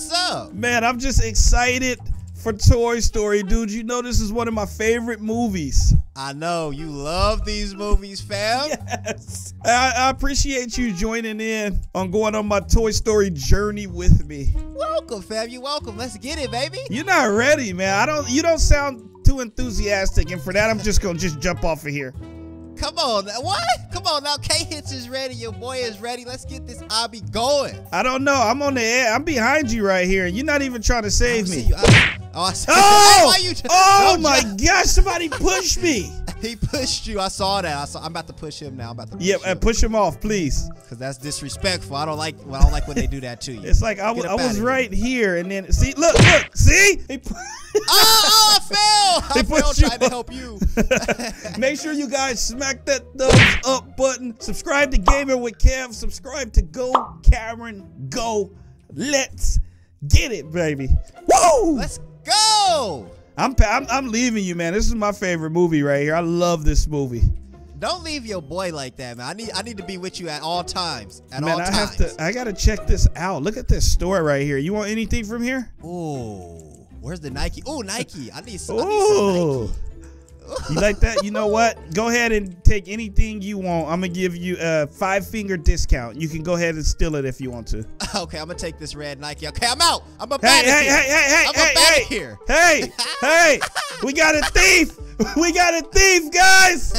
What's up? Man, I'm just excited for Toy Story, dude. You know this is one of my favorite movies. I know you love these movies, fam. Yes. I, I appreciate you joining in on going on my Toy Story journey with me. Welcome, fam. You welcome. Let's get it, baby. You're not ready, man. I don't. You don't sound too enthusiastic, and for that, I'm just gonna just jump off of here. Come on. What? Come on now. K Hits is ready. Your boy is ready. Let's get this obby going. I don't know. I'm on the air. I'm behind you right here. and You're not even trying to save me. See you. I, oh, I see Oh! Hey, you, oh my gosh! Somebody pushed me. He pushed you. I saw that. I saw, I'm about to push him now. I'm about to push Yeah, him. uh, push him off, please. Cause that's disrespectful. I don't like. Well, I don't like when they do that to you. It's like I, w- I was right here, and then see, look, look, see. He pu- oh, oh, I fell. They I fell trying to help you. Make sure you guys smack that thumbs up button. Subscribe to Gaming with Kev. Subscribe to Go Cameron Go. Let's get it, baby. Woo! Let's go. I'm, I'm I'm leaving you, man. This is my favorite movie right here. I love this movie. Don't leave your boy like that, man. I need I need to be with you at all times. At man, all I times. have to. I gotta check this out. Look at this store right here. You want anything from here? Ooh, where's the Nike? Ooh, Nike. I need some. I need some Nike. You like that? You know what? Go ahead and take anything you want. I'm gonna give you a five finger discount. You can go ahead and steal it if you want to. Okay, I'm gonna take this red Nike. Okay, I'm out. I'm up Hey, out hey, here. hey, hey, hey, I'm hey, up hey, here. hey, hey! We got a thief! We got a thief, guys!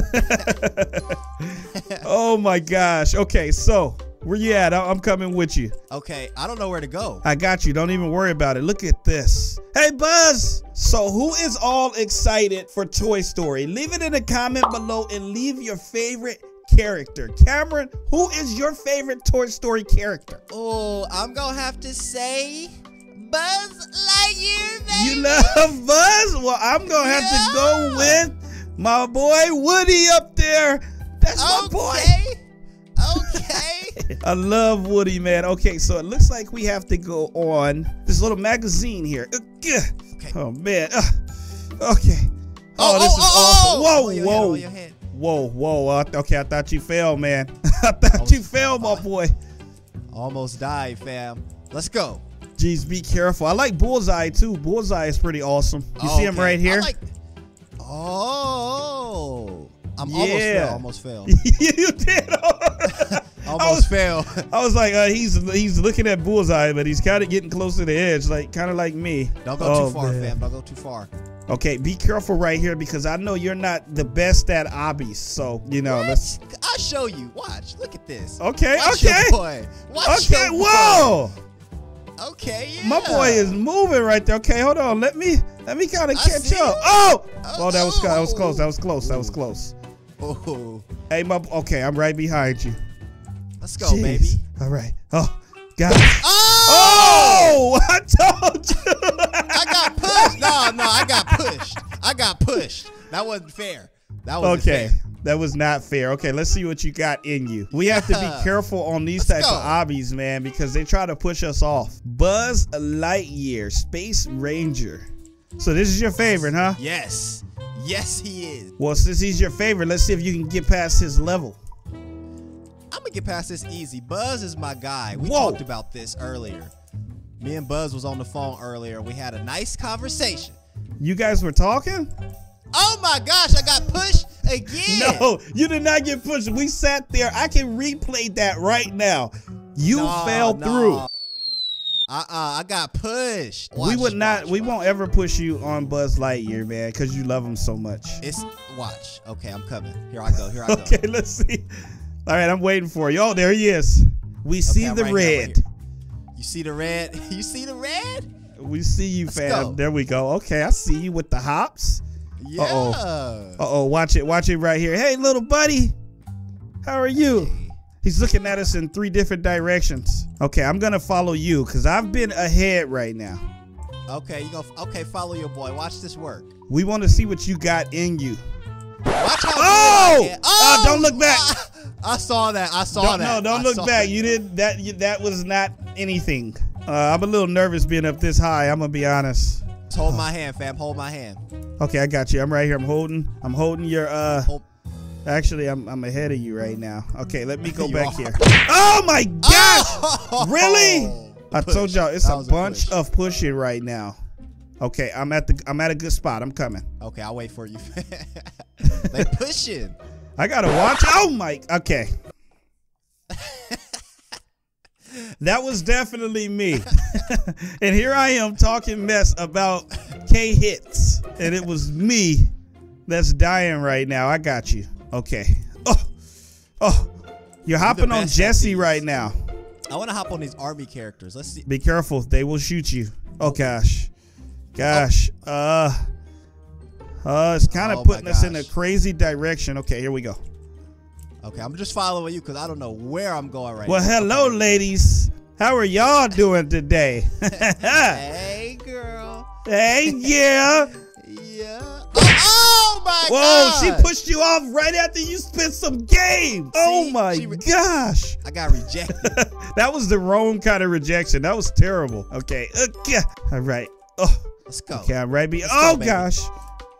oh my gosh. Okay, so where you at? I'm coming with you. Okay, I don't know where to go. I got you. Don't even worry about it. Look at this. Hey, Buzz. So, who is all excited for Toy Story? Leave it in the comment below and leave your favorite character. Cameron, who is your favorite Toy Story character? Oh, I'm gonna have to say Buzz Lightyear, baby. You love Buzz? Well, I'm going to have to go with my boy Woody up there. That's my boy. Okay. Okay. I love Woody, man. Okay, so it looks like we have to go on this little magazine here. Okay. Oh man. Okay. Oh, oh this oh, is oh, awesome. Whoa, Hold whoa, Hand, hold your hand. whoa, whoa. Okay, I thought you fell, man. I thought you fell, my boy. Almost died, fam. Let's go. Jeez, be careful. I like Bullseye too. Bullseye is pretty awesome. You see him right here? Like- oh. I'm Yeah. almost fell. Almost fell. you did. fell. I was, Almost fell. I was like, uh, he's he's looking at Bullseye, but he's kind of getting close to the edge, like kind of like me. Don't go Oh, too far, man. fam. Don't go too far. Okay, be careful right here because I know you're not the best at obbies. So you know, let's. I'll show you. Watch. Look at this. Okay, Watch okay, Your boy. Watch okay. your boy. Whoa, Okay, yeah. my boy is moving right there. Okay, hold on. Let me let me kind of catch up. Oh, Oh, oh, that was that was oh. close. That was close. That was close. Oh, Hey, my. Okay, I'm right behind you. Let's go, Jeez. baby. All right. Oh, gosh. Oh! Oh, I told you. I got pushed. No, no, I got pushed. I got pushed. That wasn't fair. That was Okay. Fair. That was not fair. Okay, let's see what you got in you. We have to be careful on these Let's type of go. obbies, man, because they try to push us off. Buzz Lightyear, Space Ranger. So this is your favorite, huh? Yes. Yes, he is. Well, since he's your favorite, let's see if you can get past his level. I'm gonna get past this easy. Buzz is my guy. We Whoa. talked about this earlier. Me and Buzz was on the phone earlier. We had a nice conversation. You guys were talking? Oh my gosh, I got pushed again. No, you did not get pushed. We sat there. I can replay that right now. You No, fell no. through. Uh-uh, I got pushed. we would not. watch, we watch. won't ever push you on Buzz Lightyear, man, because you love him so much. It's watch. Okay, I'm coming. Here I go. Here I go. Okay, let's see. All right, I'm waiting for you. Oh, there he is. We see I'm the right red. You see the red? You see the red? we see you, Let's fam. go. There we go. Okay, I see you with the hops. Yeah. Uh oh, Uh-oh, watch it. Watch it right here. Hey, little buddy. How are you? He's looking at us in three different directions. Okay, I'm gonna follow you because I've been ahead right now. Okay, you go. Okay, follow your boy. Watch this work. We want to see what you got in you. Watch how Oh! I am. Uh, don't look back. I saw that. I saw Don't, that. no, don't I look back. that. You did that. You, that was not anything. Uh, I'm a little nervous being up this high. I'm gonna be honest. Just Hold my hand, fam. Hold my hand. Okay, I got you. I'm right here. I'm holding. I'm holding your uh Hold. Actually, I'm I'm ahead of you right now. Okay, let me go back are. here. Oh my gosh! Oh! Really? I Push. told y'all it's That a bunch push. of pushing right now. Okay, I'm at the I'm at a good spot. I'm coming. Okay, I'll wait for you. they pushing. I gotta watch. Oh my. Okay. That was definitely me. and here I am talking mess about K hits. And it was me that's dying right now. I got you. Okay. Oh, oh. You're hopping on Jesse right now. I want to hop on these army characters. Let's see. Be careful. They will shoot you. Oh gosh. Gosh. Uh uh it's kind of Oh, putting us in a crazy direction. Okay, here we go. Okay, I'm just following you because I don't know where I'm going right Well, now. Well, hello ladies. How are y'all doing today? Hey, girl. hey, yeah. Yeah. Oh, oh my Whoa, god. she pushed you off right after you spent some game. oh my gosh. I got rejected. that was the wrong kind of rejection. That was terrible. Okay. Okay. All right. Oh, Let's go. okay. I'm right behind. Let's go, Oh baby. gosh.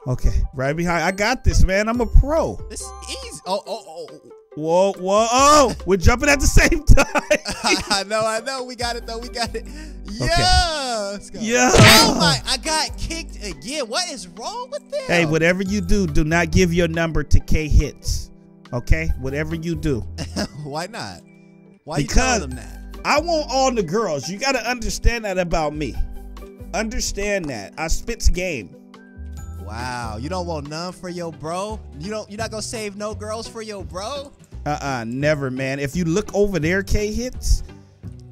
Okay. Right behind. I got this, man. I'm a pro. This is easy. Oh, oh, oh. Whoa, whoa, oh, we're jumping at the same time. I know, I know. We got it though. We got it. Yeah. Let's go. Yeah. Oh my! I got kicked again. What is wrong with this? hey, whatever you do, do not give your number to K Hits. Okay? Whatever you do. Why not? Why Because- you telling them that? I want all the girls. You got to understand that about me. Understand that. I spits game. Wow, you don't want none for your bro. You don't. You're not gonna save no girls for your bro. Uh-uh, never, man. If you look over there, K Hits,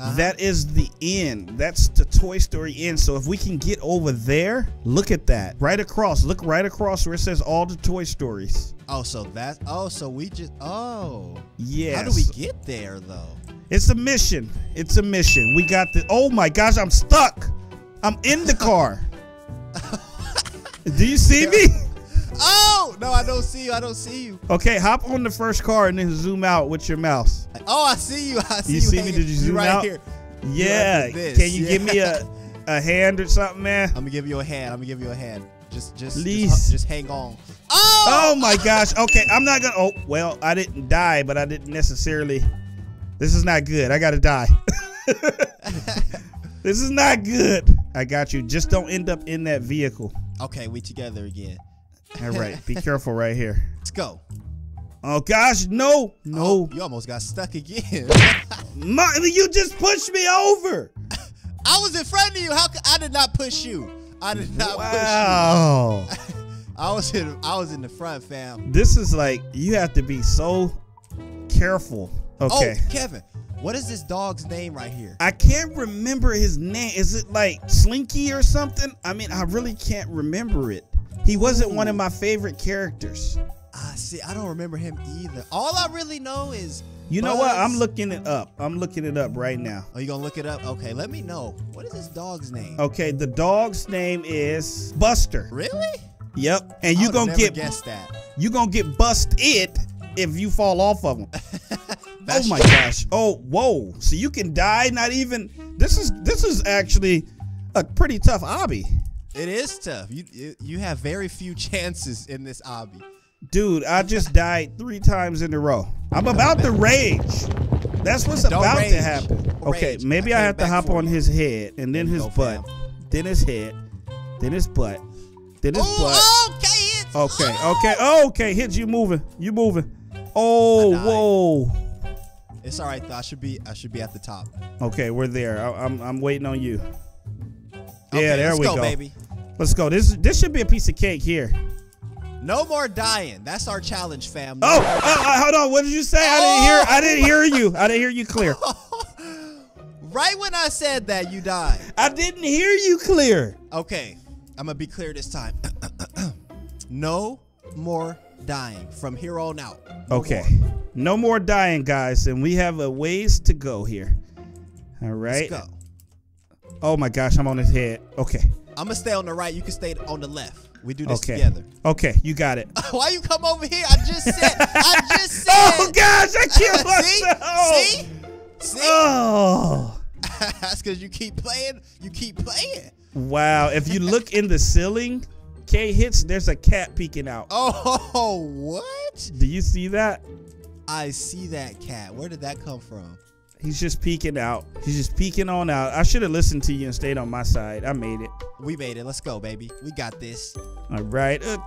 Uh-huh. that is the end. That's the Toy Story end. So if we can get over there, look at that. Right across. Look right across where it says all the Toy Stories. Oh, so that Oh, so we just. Oh. Yes. How do we get there though? It's a mission. It's a mission. We got the. Oh my gosh, I'm stuck. I'm in the car. Do you see me? Oh no, I don't see you. I don't see you. Okay, hop on the first car and then zoom out with your mouse. Oh, I see you. I see You you. see me? Did you zoom right out? here? Yeah. Can you give me a a hand or something, man? I'm gonna give you a hand. I'm gonna give you a hand. Just, just, Please. just, just hang on. Oh! Oh my gosh. Okay, I'm not gonna. Oh well, I didn't die, but I didn't necessarily. This is not good. I gotta die. this is not good. I got you. Just don't end up in that vehicle. Okay, we together again. All right. Be careful right here. Let's go. Oh gosh, no, oh, no. Oh, you almost got stuck again. My, you just pushed me over. I was in front of you. How could I did not push you? I did not Wow. push you. I was in. I was in the front, fam. this is like you have to be so careful. Oh, okay. Oh, Kevin, what is this dog's name right here? I can't remember his name. Is it like Slinky or something? I mean, I really can't remember it. He wasn't one of my favorite characters. Ah, see, I don't remember him either. All I really know is. You know what? I'm looking it up. I'm looking it up right now. Oh, you gonna look it up? Okay, let me know. What is this dog's name? Okay, the dog's name is Buster. Really? Yep. And you gonna get guessed that. you gonna get bust it if you fall off of him. oh my true. gosh. Oh, whoa. So you can die not even This is this is actually a pretty tough obby. It is tough. You you- have very few chances in this obby. Dude, I just died 3 times in a row. I'm about to rage. That's what's Don't about rage. to happen. Okay, maybe I I, have to hop on you. his head and then his butt, then his head, then his butt, then his butt. Oh, okay. It's, Okay, okay, oh, okay. Hits you moving, you moving. Oh, whoa. It's all right though. I should be I should be at the top. Okay, we're there. I, I'm I'm waiting on you. Okay, yeah, there we go. let's go, baby. Let's go. This this should be a piece of cake here. No more dying. That's our challenge, fam. Oh, oh, oh, hold on. What did you say? I didn't hear. I didn't hear you. I didn't hear you clear. Right when I said that, you died. I didn't hear you clear. Okay, I'm gonna be clear this time. no more dying from here on out. No Okay. more. No more dying, guys, and we have a ways to go here. All right. Let's go. Oh my gosh, I'm on his head. Okay. I'm gonna stay on the right. You can stay on the left. We do this Okay. together. Okay, you got it. Why you come over here? I just said. I just oh, said. Oh gosh, I killed See? myself. See? See? Oh. That's because you keep playing. You keep playing. Wow. If you look in the ceiling, K hits, there's a cat peeking out. Oh, what? Do you see that? I see that cat. Where did that come from? He's just peeking out. He's just peeking on out. I should have listened to you and stayed on my side. I made it. We made it. Let's go, baby. We got this. All right. Uh,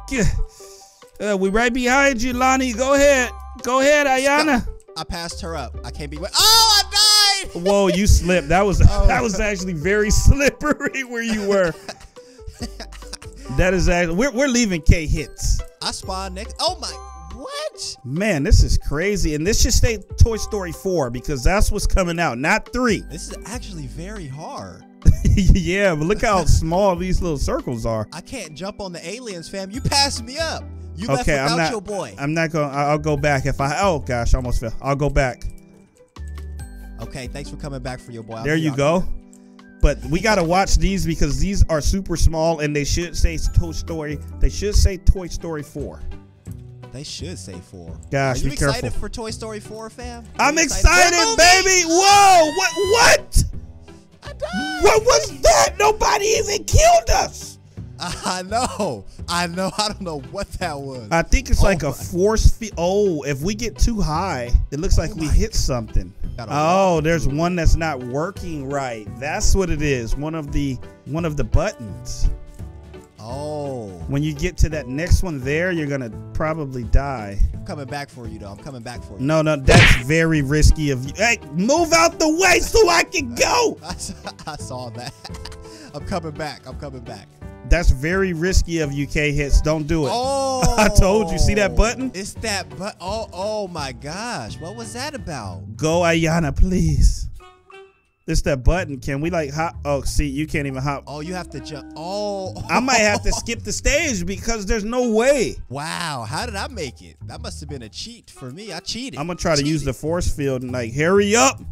uh, we right behind you, Lonnie. Go ahead. Go ahead, Ayana. I passed her up. I can't be. Oh, I died. Whoa, you slipped. That was Oh. that was actually very slippery where you were. That is actually we're we're leaving K hits. I spawned next. Oh my. What? Man, this is crazy. And this should stay Toy Story 4 because that's what's coming out, not 3. This is actually very hard. yeah, but look how small these little circles are. I can't jump on the aliens, fam. You passed me up. You left Okay, without I'm not your boy. I'm not going to I'll go back if I Oh gosh, I almost fell. I'll go back. okay, thanks for coming back for your boy. I'll There you go. But we got to watch these because these are super small and they should say Toy Story. They should say Toy Story 4. They should say four. Gosh, Are you be excited careful. for Toy Story 4, fam? Are I'm excited, movie? baby. Whoa, what what? I died. What was that? Nobody even killed us. I know. I know. I don't know what that was. I think it's Oh like a force field. Oh, if we get too high, it looks oh like Oh we hit something. Oh, there's one that's not working right. That's what it is. One of the one of the buttons. oh. When you get to that next one there, you're gonna probably die. I'm coming back for you, though. I'm coming back for you. No, no, that's very risky of you. Hey, move out the way so I can go. I saw that. I'm coming back. I'm coming back. That's very risky of you, K hits. Don't do it. Oh. I told you. See that button? Oh, it's that but. Oh, oh my gosh. What was that about? Go, Ayana, please. It's that button. Can we like hop? Oh, see, you can't even hop. Oh, you have to jump. Oh. I might have to skip the stage because there's no way. Wow. How did I make it? That must have been a cheat for me. I cheated. I'm gonna try to use the force field and like hurry up.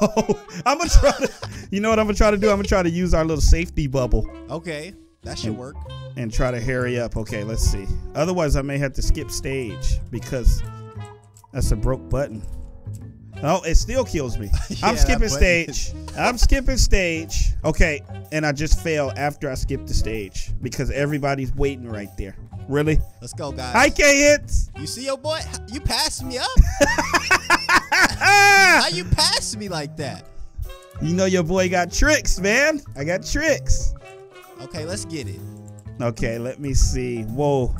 Oh, I'm gonna try to. You know what I'm gonna try to do? I'm gonna try to use our little safety bubble Okay. That should work. and try to hurry up. Okay, let's see. Otherwise, I may have to skip stage because that's a broke button. Oh, it still kills me. Yeah, I'm skipping stage. I'm skipping stage. Okay, and I just fail after I skip the stage because everybody's waiting right there. Really? Let's go, guys. Hi, K hits. You see your boy? You passed me up? How you passed me like that? You know your boy got tricks, man. I got tricks. Okay, let's get it. Okay, let me see. Whoa.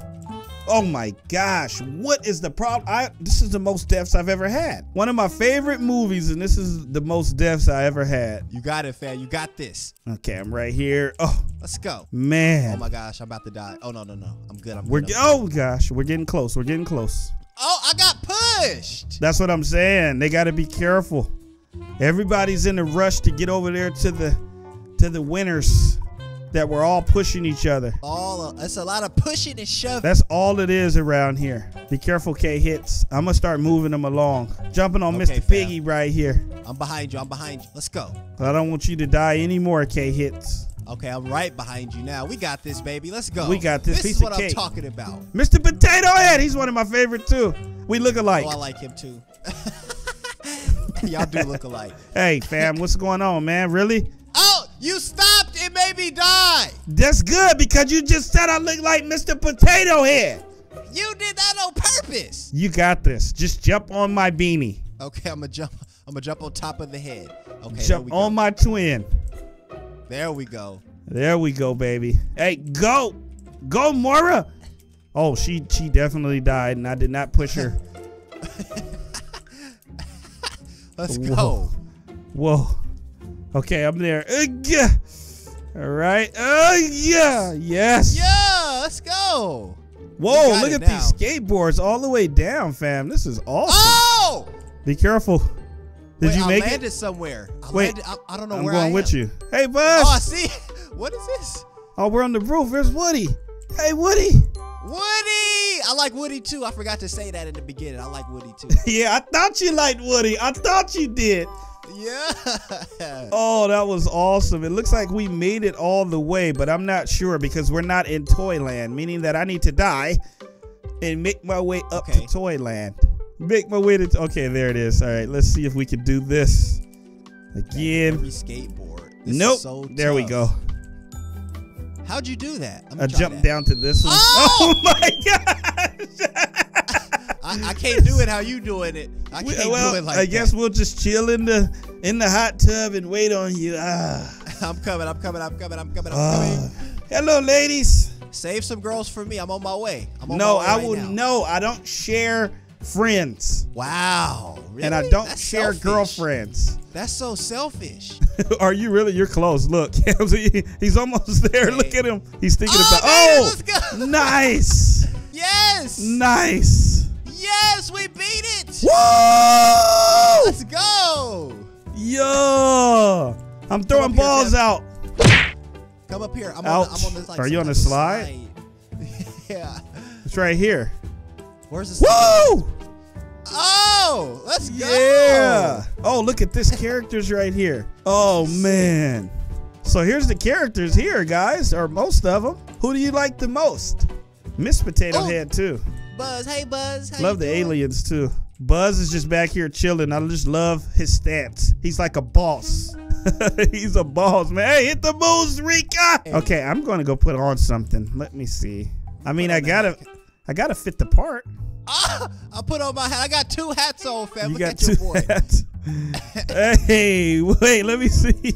Oh my gosh, what is the problem? I this is the most deaths I've ever had. One of my favorite movies, and this is the most deaths I ever had. You got it, fam. You got this. Okay, I'm right here. Oh Let's go. Man. Oh my gosh, I'm about to die. Oh no, no, no. I'm good. I'm we're good. Oh gosh, we're getting close. We're getting close. Oh, I got pushed. That's what I'm saying. They got to be careful. Everybody's in a rush to get over there to the to the winners that we're all pushing each other. All it's a lot of pushing and shoving. That's all it is around here. Be careful, K hits. I'm gonna start moving them along. Jumping on Okay, Mr. fam. Piggy right here. I'm behind you. I'm behind you. Let's go. I don't want you to die anymore, K hits. Okay, I'm right behind you now. We got this, baby. Let's go. We got this piece. This piece is of what I'm talking about. Mr. Potato Head, he's one of my favorite too. We look alike. Oh, I like him too. Y'all do look alike. Hey, fam, what's going on, man? Really? Oh, you stopped and made me die. That's good because you just said I look like Mr. Potato Head. You did that on purpose. You got this. Just jump on my beanie. Okay, I'm gonna jump. I'm gonna jump on top of the head. Okay, jump on my twin. There we go. There we go, baby. Hey, go, go, Mora. Oh, she she definitely died, and I did not push her. Let's Whoa. go. Whoa. Okay, I'm there. Uh, right. Oh yeah. Yes. Yeah, let's go. Whoa! Look at these skateboards all the way down, fam. This is awesome. Oh! Be careful. Did Wait, you I make landed it? somewhere. I Wait, landed, I, I don't know I'm where going I with you. Hey, Buzz. Oh, I see. What is this? Oh, we're on the roof. Where's Woody? Hey, Woody. Woody! I like Woody too. I forgot to say that in the beginning. I like Woody too. Yeah, I thought you liked Woody. I thought you did. Yeah. Oh, that was awesome. It looks like we made it all the way, but I'm not sure because we're not in Toyland, meaning that I need to die and make my way up Okay. to Toyland. Make my way to. Okay, there it is. All right, let's see if we can do this again. Every skateboard. This is Nope. so there we go. How'd you do that? I jumped down to this one. Oh! oh my gosh! I, I can't do it how you doing it. I can't well, do it like I guess that. we'll just chill in the in the hot tub and wait on you. Ah. I'm coming. I'm coming. I'm coming. I'm coming. I'm Ah. coming. Hello, ladies. Save some girls for me. I'm on my way. I'm on No, my way I right will. now. No, I don't share friends, Wow. Really? and I don't That's share selfish. girlfriends. That's so selfish. Are you really? You're close. Look, he's almost there. Hey. Look at him. He's thinking Oh, about. man, Oh, nice, yes. nice. Yes, we beat it. Whoa! Let's go. Yo, I'm throwing here, balls out. Come up here. I'm, on, the, I'm on this like. Are you on the slide? slide. yeah. It's right here. Where's the? Woo! Oh, let's go. Yeah. Oh, look at this characters right here. Oh man. So here's the characters here, guys, or most of them. Who do you like the most? Miss Potato Oh. Head too. Buzz. Hey, Buzz. How Love the doing? aliens too. Buzz is just back here chilling. I just love his stance. He's like a boss. He's a boss, man. Hey, hit the moves, Rika. Okay, I'm gonna go put on something. Let me see. I mean, I gotta, I gotta fit the part. Ah, I put on my hat. I got two hats on, fam. You Look got at your two boy. hats. hey, wait, let me see.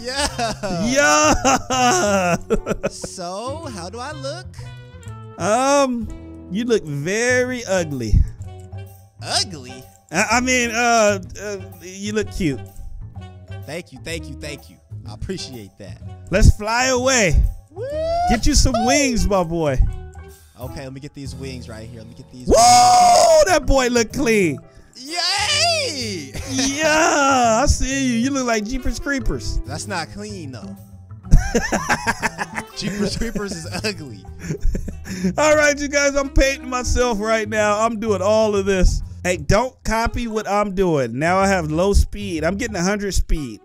Yeah. Yeah. So, how do I look? um, you look very ugly. Ugly. I, I mean, uh, uh, you look cute. Thank you, thank you, thank you. I appreciate that. Let's fly away. Woo! Get you some wings, my boy. Okay, let me get these wings right here. Let me get these. Whoa, that boy look clean. Yay! Yeah, I see you. You look like Jeepers Creepers. That's not clean though. Jeepers Creepers is ugly. All right, you guys, I'm painting myself right now. I'm doing all of this. Hey, don't copy what I'm doing. Now I have low speed. I'm getting 100 speed.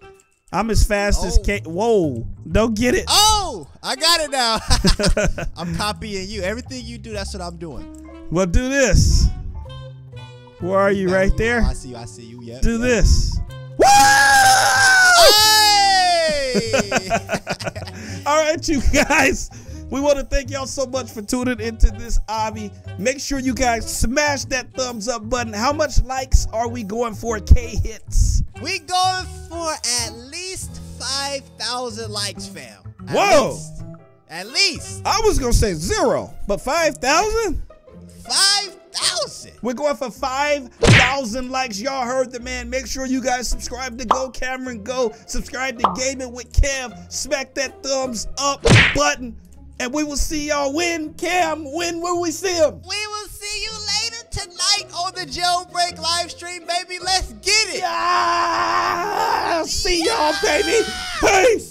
I'm as fast as Oh. K. Whoa, don't get it. Oh, I got it now. I'm copying you. Everything you do, that's what I'm doing. Well, do this. Where are you? Right there? Oh, I see you. I see you. Yep. Do yep. this. Woo! Hey! All right, you guys. We want to thank y'all so much for tuning into this obby. Make sure you guys smash that thumbs up button. How much likes are we going for? K hits. we going for at least 5,000 likes, fam. At Whoa. least. At least I was gonna say zero, but five thousand. 5,000. We're going for 5,000 likes. Y'all heard the man. Make sure you guys subscribe to Go Cameron Go. Subscribe to Gaming with Cam. Smack that thumbs up button. And we will see y'all when Cam. When will we see him? We will see you later tonight on the Jailbreak live stream, baby. Let's get it. Yeah! See y'all, baby. Peace.